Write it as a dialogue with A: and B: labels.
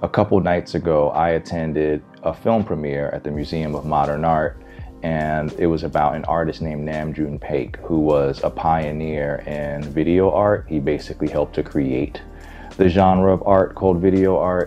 A: A couple nights ago, I attended a film premiere at the Museum of Modern Art, and it was about an artist named Nam June Paik, who was a pioneer in video art. He basically helped to create the genre of art called video art.